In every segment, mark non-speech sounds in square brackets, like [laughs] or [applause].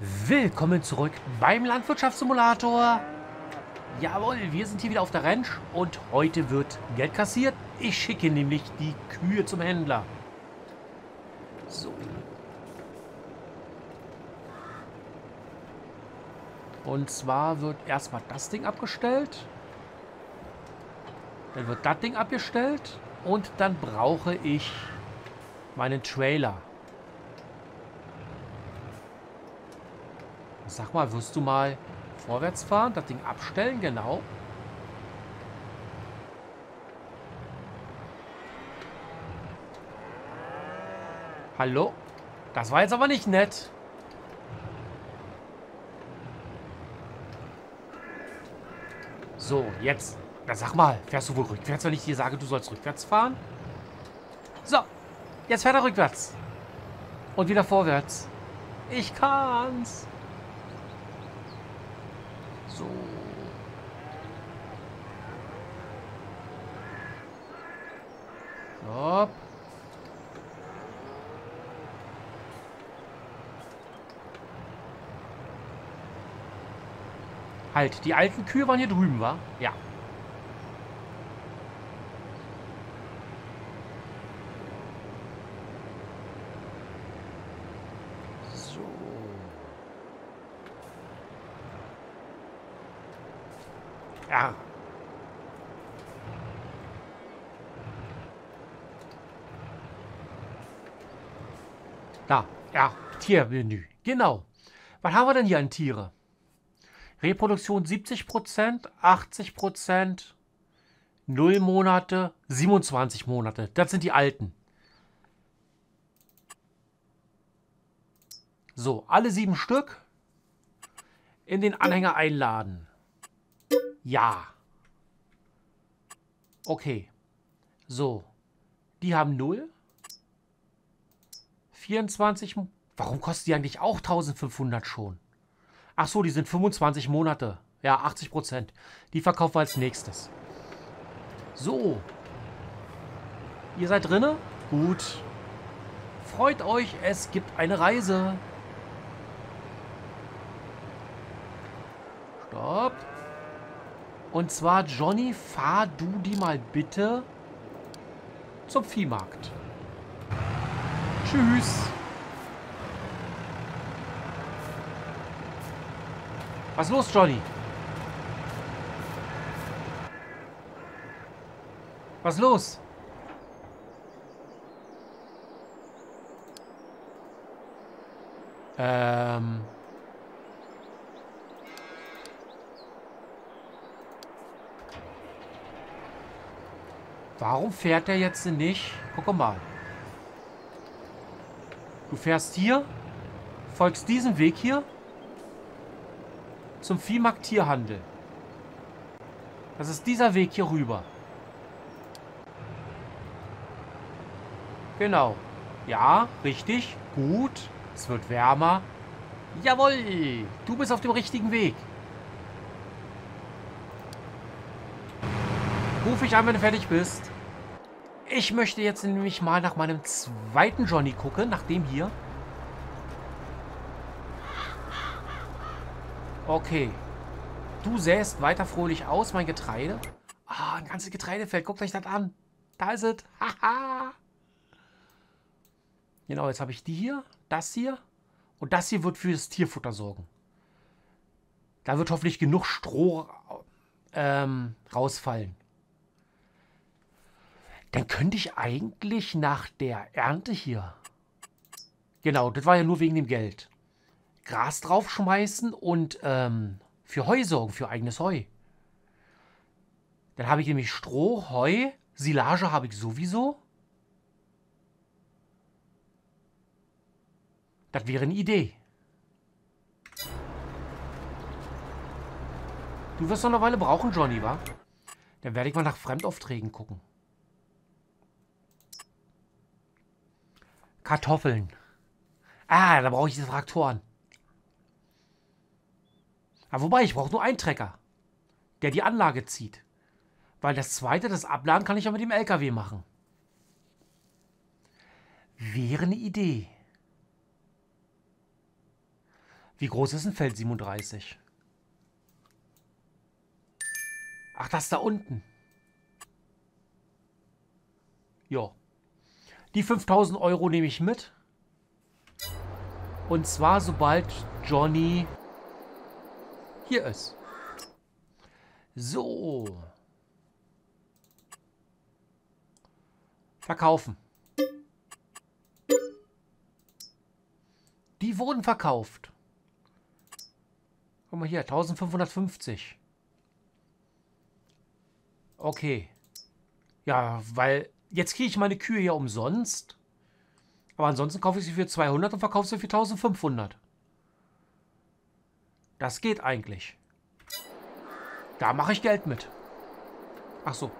Willkommen zurück beim Landwirtschaftssimulator. Jawohl, wir sind hier wieder auf der Ranch und heute wird Geld kassiert. Ich schicke nämlich die Kühe zum Händler. So. Und zwar wird erstmal das Ding abgestellt. Dann wird das Ding abgestellt. Und dann brauche ich meinen Trailer. Sag mal, wirst du mal vorwärts fahren, das Ding abstellen? Genau. Hallo? Das war jetzt aber nicht nett. So, jetzt. Na sag mal, fährst du wohl rückwärts, wenn ich dir sage, du sollst rückwärts fahren? So, jetzt fährt er rückwärts. Und wieder vorwärts. Ich kann's. So. Stopp. Halt, die alten Kühe waren hier drüben, wa? Ja. So. Ja. Da, ja, Tiermenü. Genau. Was haben wir denn hier an Tiere? Reproduktion 70%, 80%, 0 Monate, 27 Monate. Das sind die alten. So, alle sieben Stück in den Anhänger einladen. Ja. Okay. So. Die haben 0. 24. Warum kosten die eigentlich auch 1500 schon? Ach so, die sind 25 Monate. Ja, 80 Prozent. Die verkaufen wir als nächstes. So. Ihr seid drinne? Gut. Freut euch, es gibt eine Reise. Stopp. Und zwar, Johnny, fahr du die mal bitte zum Viehmarkt. Tschüss. Was ist los, Johnny? Was ist los? Ähm... Warum fährt er jetzt nicht? Guck mal. Du fährst hier, folgst diesem Weg hier zum Viehmarkt Tierhandel. Das ist dieser Weg hier rüber. Genau. Ja, richtig. Gut. Es wird wärmer. Jawohl. Du bist auf dem richtigen Weg. Ruf ich an, wenn du fertig bist. Ich möchte jetzt nämlich mal nach meinem zweiten Johnny gucken, nach dem hier. Okay. Du säst weiter fröhlich aus, mein Getreide. Ah, ein ganzes Getreidefeld. Guckt euch das an. Da ist es. [laughs] Haha. genau, jetzt habe ich die hier, das hier. Und das hier wird für das Tierfutter sorgen. Da wird hoffentlich genug Stroh ähm, rausfallen. Dann könnte ich eigentlich nach der Ernte hier... Genau, das war ja nur wegen dem Geld. Gras draufschmeißen und ähm, für Heu sorgen, für eigenes Heu. Dann habe ich nämlich Stroh, Heu, Silage habe ich sowieso. Das wäre eine Idee. Du wirst noch eine Weile brauchen, Johnny, wa? Dann werde ich mal nach Fremdaufträgen gucken. Kartoffeln. Ah, da brauche ich die Traktoren. Aber wobei, ich brauche nur einen Trecker, der die Anlage zieht. Weil das zweite, das Abladen, kann ich ja mit dem LKW machen. Wäre eine Idee. Wie groß ist ein Feld 37? Ach, das da unten. Ja. Die 5000 Euro nehme ich mit. Und zwar sobald Johnny hier ist. So. Verkaufen. Die wurden verkauft. Guck mal hier, 1550. Okay. Ja, weil jetzt kriege ich meine Kühe ja umsonst. Aber ansonsten kaufe ich sie für 200 und verkaufe sie für 1500. Das geht eigentlich. Da mache ich Geld mit. Ach so.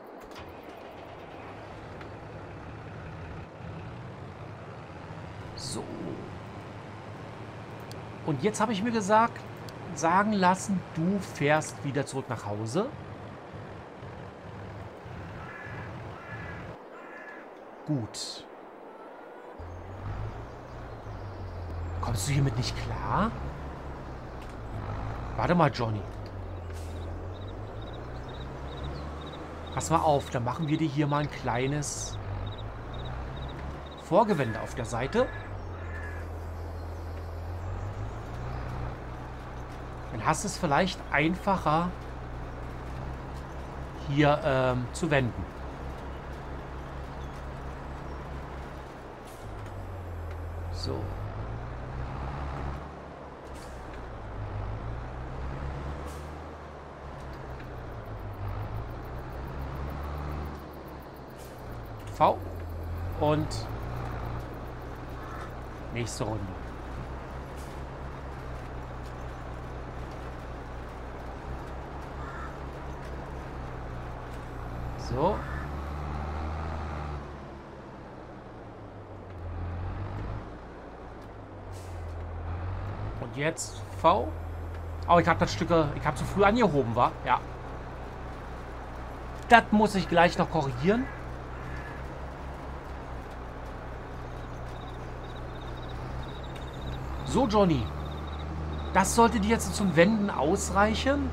So. Und jetzt habe ich mir gesagt, sagen lassen, du fährst wieder zurück nach Hause. Gut. Kommst du hiermit nicht klar? Warte mal, Johnny. Pass mal auf, dann machen wir dir hier mal ein kleines Vorgewende auf der Seite. Dann hast du es vielleicht einfacher hier ähm, zu wenden. So. V und nächste Runde. So. Und jetzt V. Oh, ich habe das Stück, ich habe zu früh angehoben, war? Ja. Das muss ich gleich noch korrigieren. So, Johnny. Das sollte dir jetzt zum Wenden ausreichen.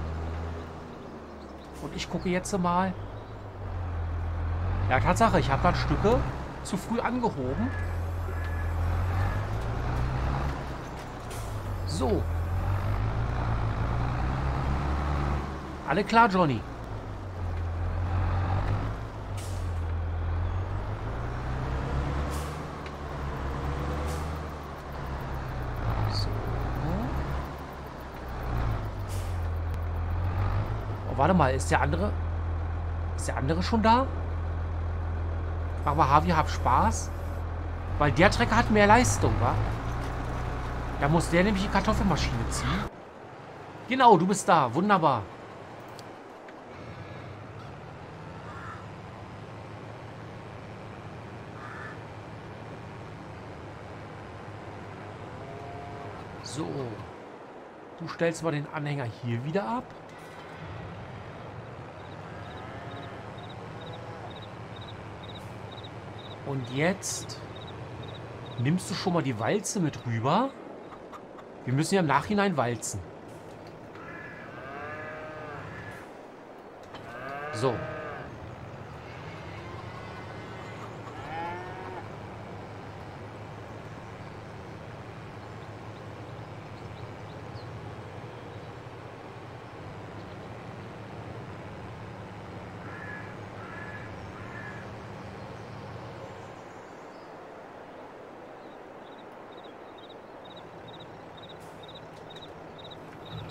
Und ich gucke jetzt mal. Ja, Tatsache, ich habe das Stücke zu früh angehoben. So. Alle klar, Johnny. So. Oh, warte mal, ist der andere... Ist der andere schon da? Aber Harvey, hab Spaß. Weil der Trecker hat mehr Leistung, wa? Da muss der nämlich die Kartoffelmaschine ziehen. Genau, du bist da. Wunderbar. So. Du stellst mal den Anhänger hier wieder ab. Und jetzt nimmst du schon mal die Walze mit rüber. Wir müssen ja im Nachhinein walzen. So.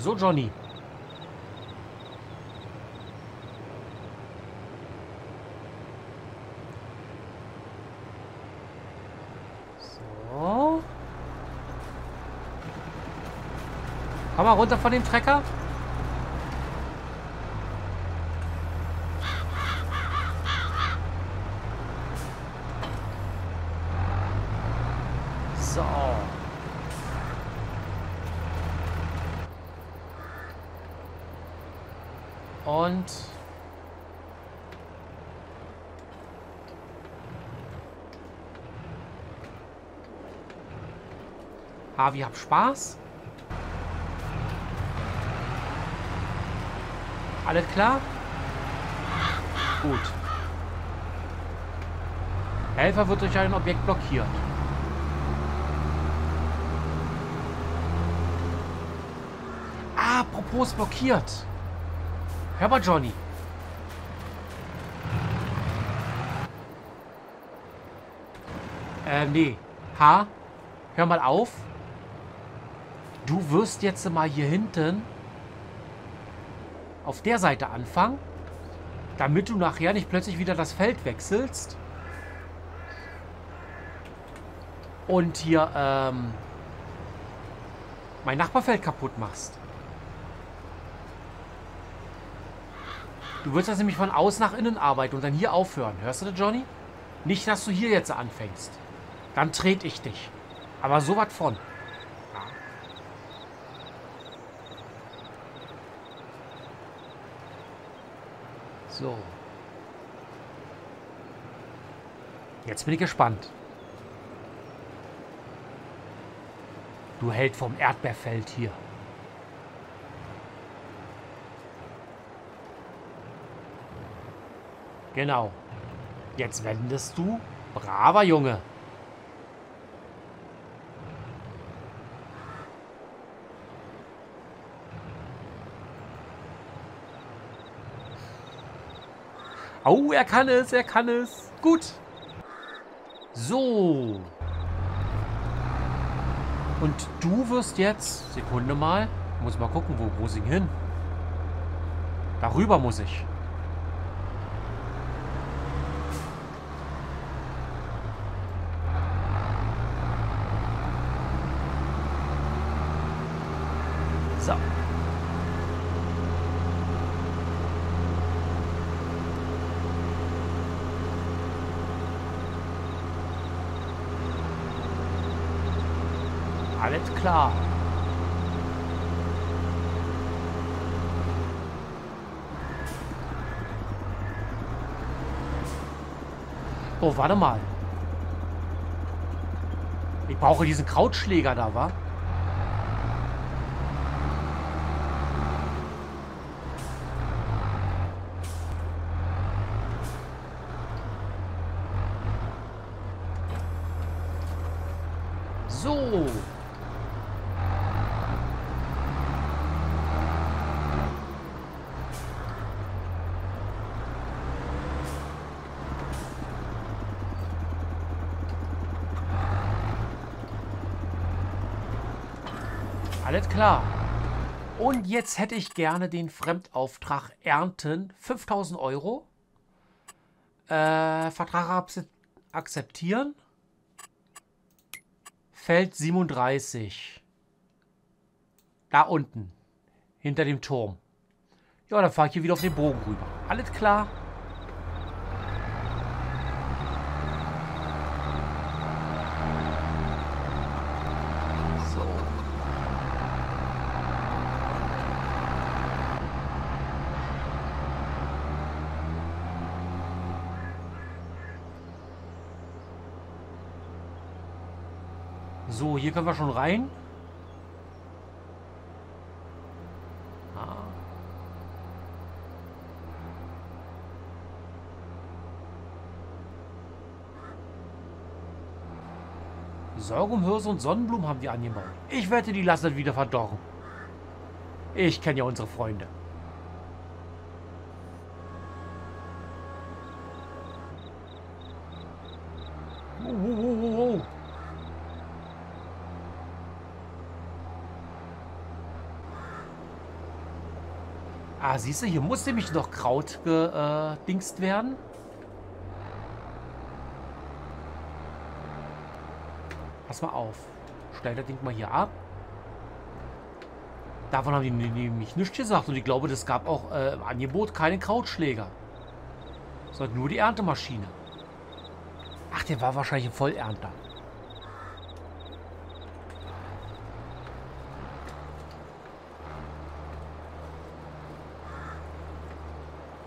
So, Johnny. So. Komm mal runter von dem Trecker. Harvey, hab Spaß. Alles klar? Gut. Helfer wird durch ein Objekt blockiert. Apropos blockiert. Hör mal, Johnny. Ähm, nee. Ha? Hör mal auf. Du wirst jetzt mal hier hinten auf der Seite anfangen, damit du nachher nicht plötzlich wieder das Feld wechselst. Und hier, ähm, mein Nachbarfeld kaputt machst. Du wirst das nämlich von außen nach innen arbeiten und dann hier aufhören. Hörst du das, Johnny? Nicht, dass du hier jetzt anfängst. Dann trete ich dich. Aber so was von. So. Jetzt bin ich gespannt. Du Held vom Erdbeerfeld hier. Genau. Jetzt wendest du. Braver Junge. Oh, er kann es, er kann es. Gut. So. Und du wirst jetzt... Sekunde mal. Muss mal gucken, wo muss ich hin? Darüber muss ich. Klar. Oh, warte mal. Ich brauche diesen Krautschläger da, wa? So. Alles klar. Und jetzt hätte ich gerne den Fremdauftrag ernten. 5000 Euro. Äh, Vertrag akzeptieren. Feld 37. Da unten. Hinter dem Turm. Ja, dann fahre ich hier wieder auf den Bogen rüber. Alles klar. So, hier können wir schon rein. Ah. Sorghumhirse und Sonnenblumen haben die angebaut. Ich wette, die lassen das wieder verdorren. Ich kenne ja unsere Freunde. Ah, siehst du, hier muss nämlich noch Kraut gedingst äh, werden. Pass mal auf. Stell das Ding mal hier ab. Davon haben die nämlich nichts gesagt. Und ich glaube, das gab auch äh, im Angebot keinen Krautschläger. Sondern nur die Erntemaschine. Ach, der war wahrscheinlich ein Vollernter.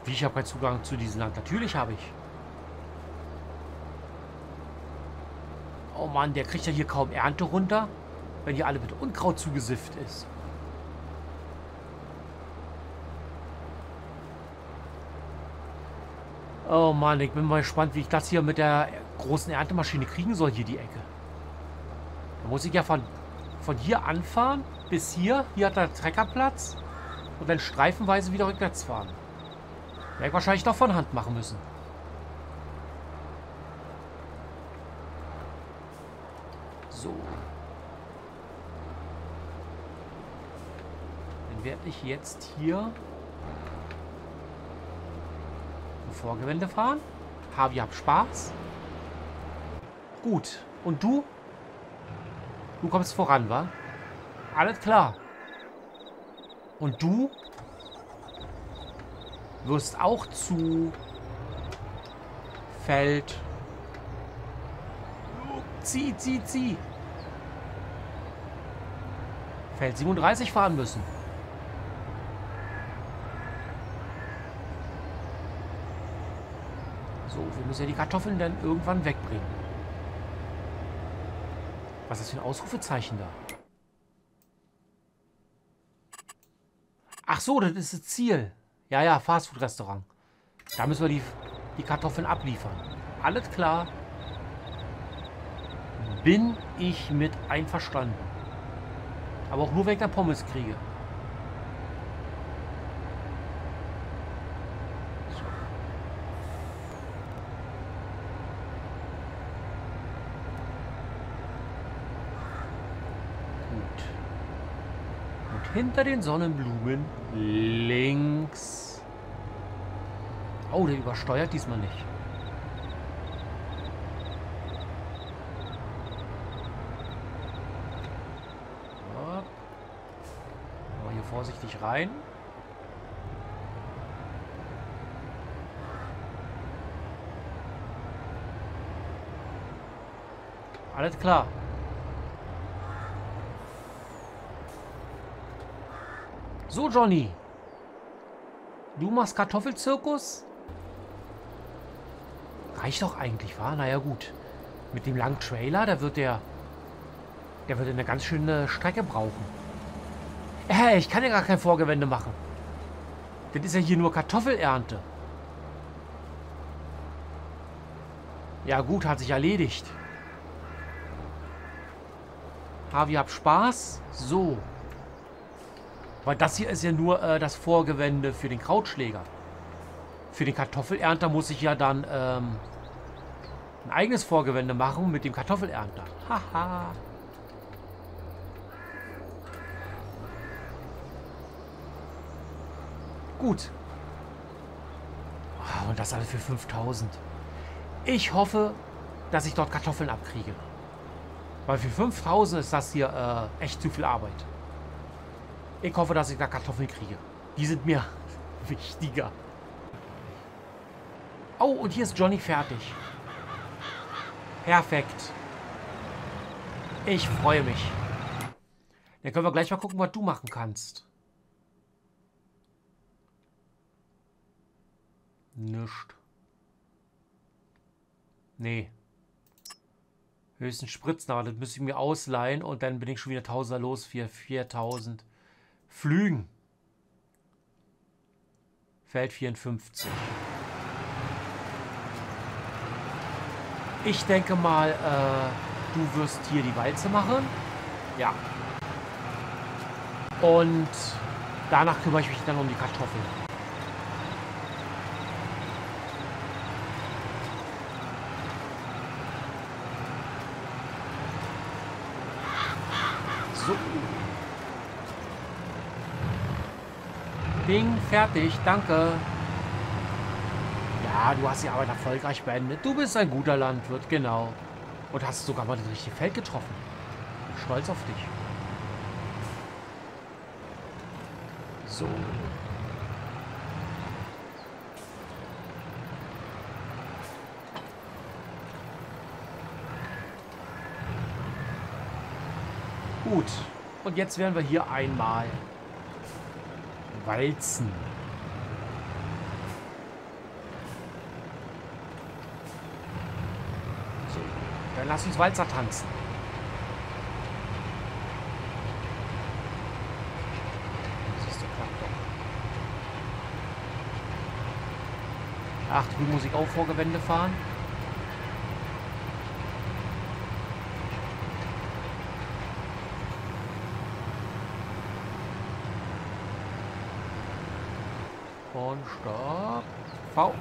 Wie, ich habe keinen Zugang zu diesem Land. Natürlich habe ich. Oh Mann, der kriegt ja hier kaum Ernte runter, wenn hier alle mit Unkraut zugesifft ist. Oh Mann, ich bin mal gespannt, wie ich das hier mit der großen Erntemaschine kriegen soll, hier die Ecke. Da muss ich ja von, von hier anfahren bis hier. Hier hat der Trecker Platz. Und dann streifenweise wieder rückwärts fahren. Werde ich wahrscheinlich doch von Hand machen müssen. So. Dann werde ich jetzt hier im Vorgewende fahren. Ich hab Spaß. Gut. Und du? Du kommst voran, wa? Alles klar. Und du wirst auch zu Feld. Zieh, zieh, zieh. Feld 37 fahren müssen. So, wir müssen ja die Kartoffeln dann irgendwann wegbringen. Was ist das für ein Ausrufezeichen da? Ach so, das ist das Ziel. Ja, ja, Fastfood-Restaurant. Da müssen wir die, die Kartoffeln abliefern. Alles klar. Bin ich mit einverstanden. Aber auch nur wegen der Pommes kriege. Hinter den Sonnenblumen links. Oh, der übersteuert diesmal nicht. Mal hier vorsichtig rein. Alles klar. So, Johnny. Du machst Kartoffelzirkus? Reicht doch eigentlich, wa? Naja, gut. Mit dem langen Trailer, da wird der... Der wird eine ganz schöne Strecke brauchen. Äh, ich kann ja gar kein Vorgewende machen. Das ist ja hier nur Kartoffelernte. Ja gut, hat sich erledigt. Harvey, hab Spaß. So. Weil das hier ist ja nur äh, das Vorgewende für den Krautschläger. Für den Kartoffelernter muss ich ja dann ähm, ein eigenes Vorgewende machen mit dem Kartoffelernter. Haha. Gut. Oh, und das alles für 5000. Ich hoffe, dass ich dort Kartoffeln abkriege. Weil für 5000 ist das hier äh, echt zu viel Arbeit. Ich hoffe, dass ich da Kartoffeln kriege. Die sind mir [laughs] wichtiger. Oh, und hier ist Johnny fertig. Perfekt. Ich freue mich. Dann können wir gleich mal gucken, was du machen kannst. Nischt. Nee. Höchstens Spritzen, aber das müsste ich mir ausleihen und dann bin ich schon wieder Tausender los für 4000. Flügen. Feld 54. Ich denke mal, äh, du wirst hier die Walze machen. Ja. Und danach kümmere ich mich dann um die Kartoffeln. So. Ding, fertig, danke. Ja, du hast die Arbeit erfolgreich beendet. Du bist ein guter Landwirt, genau. Und hast sogar mal das richtige Feld getroffen. Stolz auf dich. So. Gut. Und jetzt werden wir hier einmal walzen. So, dann lass uns Walzer tanzen. Das ist der Ach, wie muss ich auch Vorgewände fahren? Und stopp. V.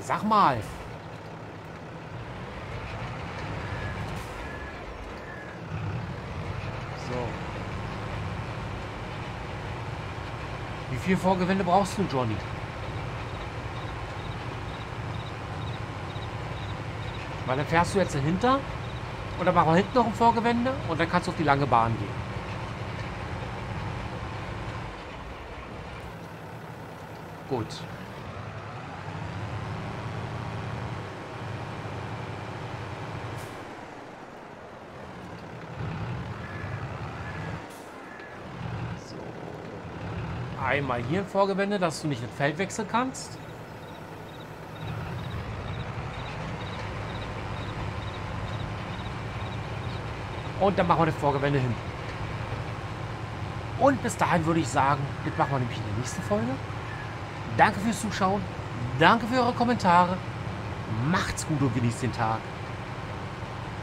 Sag mal. So. Wie viel Vorgewände brauchst du, Johnny? Weil dann fährst du jetzt dahinter und dann machen wir hinten noch ein Vorgewände und dann kannst du auf die lange Bahn gehen. Gut. So. Einmal hier ein Vorgewände, dass du nicht das Feld wechseln kannst. Und dann machen wir das Vorgewände hin. Und bis dahin würde ich sagen, das machen wir nämlich in der nächsten Folge. Danke fürs Zuschauen. Danke für eure Kommentare. Macht's gut und genießt den Tag.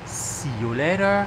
See you later.